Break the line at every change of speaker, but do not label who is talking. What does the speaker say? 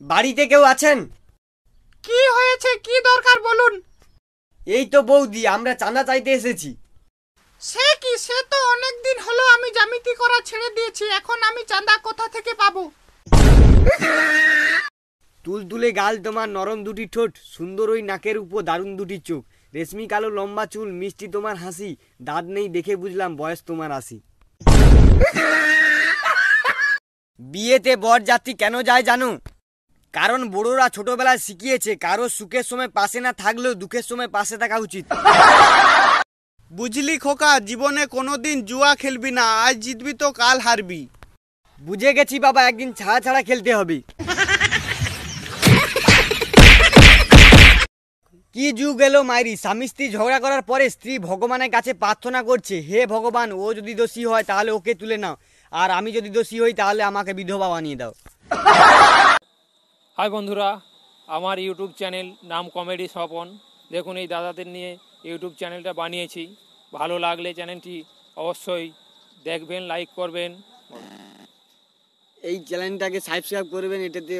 বাড়িতে কেউ আছেন?
কি হয়েছে? কি দরকার বলুন।
এই তো বৌদি আমরা চাঁদা চাইতে এসেছি।
সে কি? সে তো অনেক দিন হলো আমি জামিতি করা ছেড়ে দিয়েছি এখন আমি চাঁদা কোথা থেকে পাবো?
তুলতুলে গাল তোমার নরম দুটি ঠোঁট সুন্দর ওই নাকের উপর দারুণ দুটি চোখ। রেশমি কালো লম্বা চুল মিষ্টি তোমার হাসি দাঁত নেই দেখে বুঝলাম বয়স তোমার আশি। বিয়েতে বর যাত্রী কেন যায় জানো? কারণ বড়রা ছোটবেলায় শিখিয়েছে কারও সুখের সময় পাশে না থাকলেও দুঃখের সময় পাশে থাকা উচিত।
বুঝলি খোকা জীবনে কোনোদিন জুয়া খেলবি না আজ জিতবি তো কাল হারবি।
বুঝে গেছি বাবা একদিন ছাড়া ছাড়া খেলতে হবে। কি যুগ এলো মাইরি স্বামী স্ত্রী ঝগড়া করার পরে স্ত্রী ভগবানের কাছে প্রার্থনা করছে হে ভগবান ও যদি দোষী হয় তাহলে ওকে তুলে নাও আর আমি যদি দোষী হই তাহলে আমাকে বিধবা বানিয়ে দাও।
হাই বন্ধুরা, আমার ইউটিউব চ্যানেল নাম কমেডি স্বপন। দেখুন এই দাদাদের নিয়ে ইউটিউব চ্যানেলটা বানিয়েছি। ভালো লাগলে চ্যানেলটি অবশ্যই দেখবেন, লাইক করবেন।
এই চ্যানেলটাকে সাবস্ক্রাইব করবেন, এটাতে